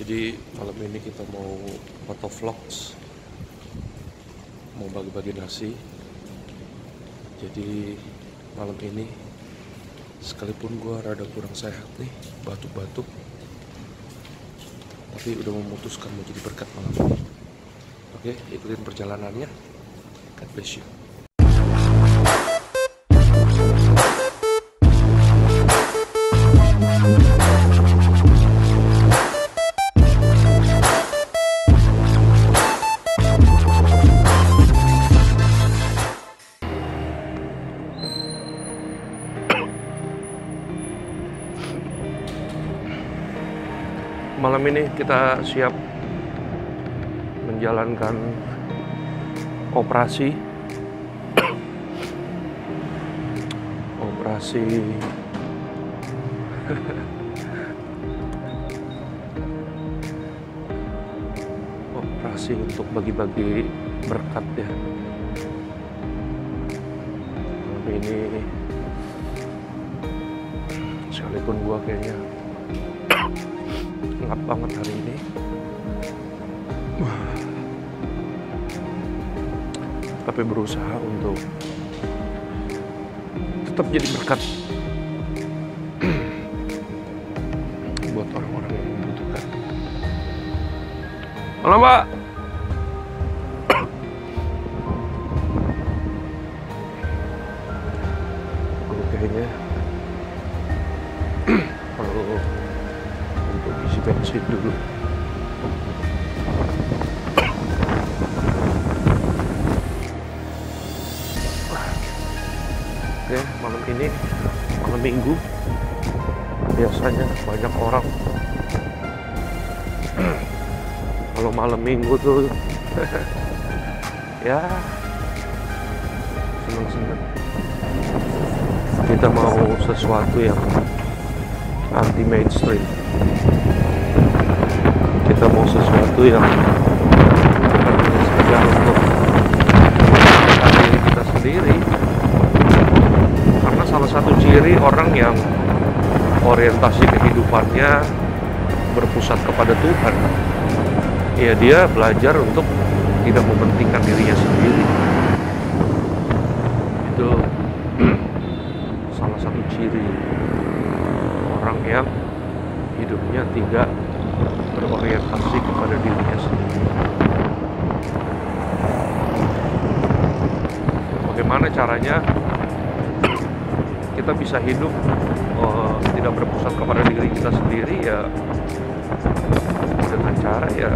Jadi malam ini kita mau foto vlogs. Mau bagi-bagi nasi. Jadi malam ini Sekalipun gua rada kurang sehat nih Batuk-batuk Tapi udah memutuskan mau jadi berkat malam ini. Oke ikutin perjalanannya. God bless you malam ini kita siap menjalankan operasi. Operasi. Operasi untuk bagi-bagi berkat ya. Malam ini sekalipun gua kayaknya ngap banget hari ini. Tapi berusaha untuk tetap jadi berkat buat orang-orang yang membutuhkan. Halo mbak. Kayaknya bensin dulu. Oke, malam ini malam minggu biasanya banyak orang. Kalau malam minggu tuh ya seneng-seneng kita mau sesuatu yang anti mainstream mau sesuatu yang sekedar untuk diri kita sendiri. Karena salah satu ciri orang yang orientasi kehidupannya berpusat kepada Tuhan ya dia belajar untuk tidak mementingkan dirinya sendiri. Itu salah satu ciri orang yang hidupnya tidak berorientasi kepada dirinya sendiri. Bagaimana caranya kita bisa hidup uh, tidak berpusat kepada diri kita sendiri? Ya dengan cara ya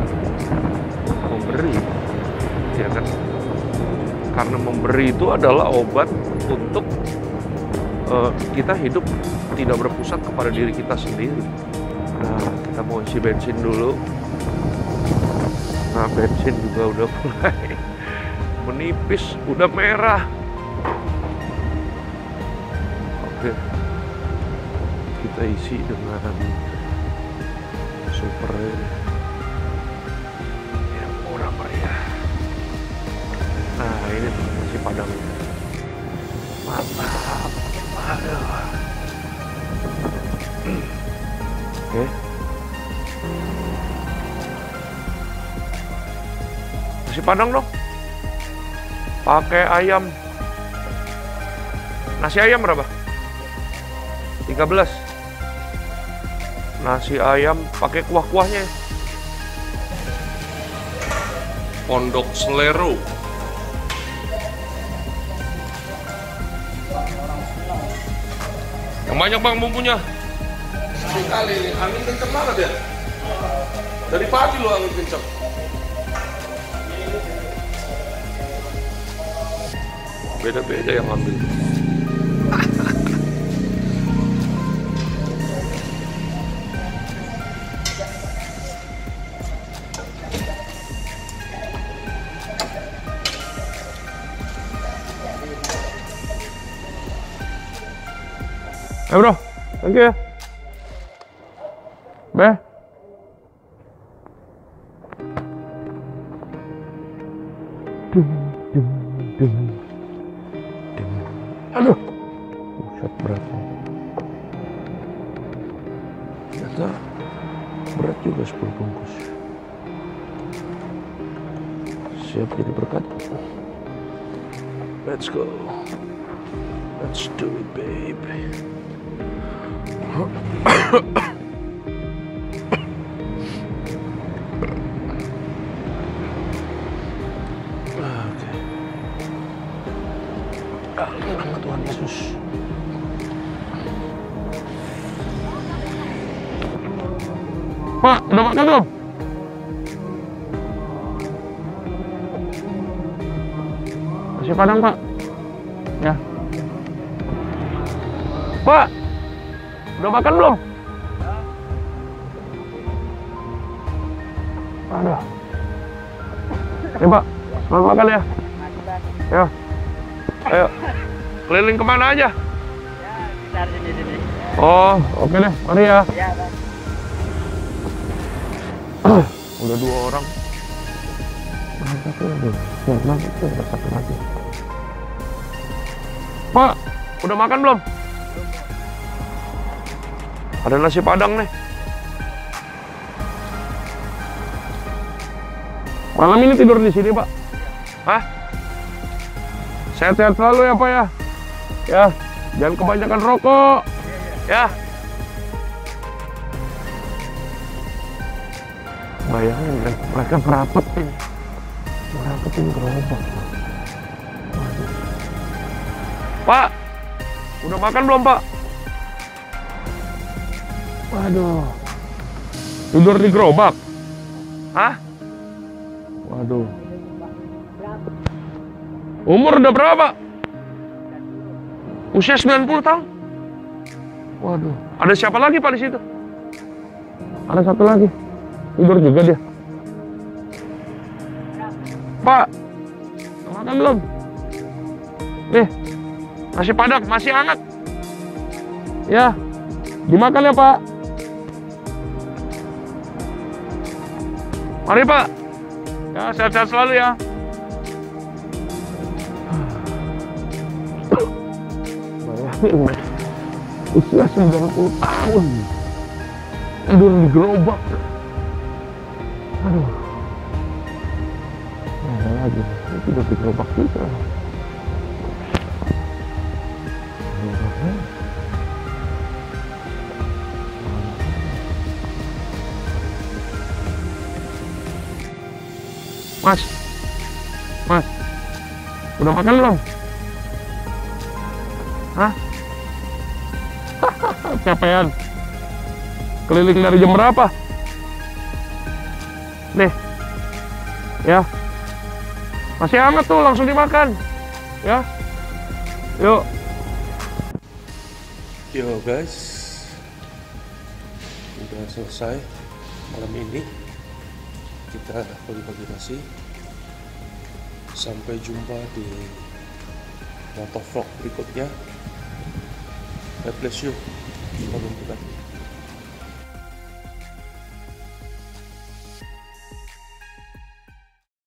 memberi ya kan? Karena memberi itu adalah obat untuk uh, kita hidup tidak berpusat kepada diri kita sendiri nah kita mau isi bensin dulu. Nah bensin juga udah mulai menipis udah merah. Oke. Kita isi dengan nasi padang dong. Pakai ayam. Nasi ayam berapa? 13 nasi ayam pakai kuah-kuahnya. Pondok selero. Yang banyak bang bumbunya. Sekali angin kenceng banget ya. Dari pagi lo angin kenceng böyle böyle yaman dedim. Em bro, Đằng kia. Bé. Đừng, đừng, đừng Aduh, buset beratnya. Ternyata berat juga 10 bungkus. Siap jadi berkat. Let's go. Let's do it baby Nama Tuhan Yesus. Pak, udah makan belum? Nasi padang, Pak. Ya. Pak, udah makan belum? Aduh. Ya, Pak. Selamat makan ya. Ya. Ayo. Keliling ke mana aja? Sekitar sini sini. Oh, oke deh. Mari ya. Ya, Bang. Udah dua orang. Ya. Pak, udah makan belum? Ada nasi padang nih. Malam ini tidur di sini, Pak. Hah? Sehat-sehat selalu ya, Pak ya. Ya, jangan kebanyakan rokok. Ya. Bayangin mereka, merapetin. Merapetin gerobak. Pak, udah makan belum, Pak? Waduh. Tidur di gerobak? Hah? Waduh. Umur udah berapa? Usia 90 tahun? Waduh. Ada siapa lagi Pak di situ? Ada satu lagi. Tidur juga dia. Pak, makan belum? Nih, nasi padang masih hangat. Ya, dimakan ya Pak. Mari Pak. Ya, sehat-sehat selalu ya. Men. Usia 90 tahun. Tidur di gerobak. Aduh. Ada lagi. Ini tidur di gerobak juga. Mas, Mas, udah makan belum? Hah? Capean. Keliling dari jam berapa? Nih. Ya. Masih hangat tuh, langsung dimakan. Ya. Yuk. Yo guys. Udah selesai malam ini. Kita bagi-bagi nasi. Sampai jumpa di motovlog berikutnya. God bless you. Di 白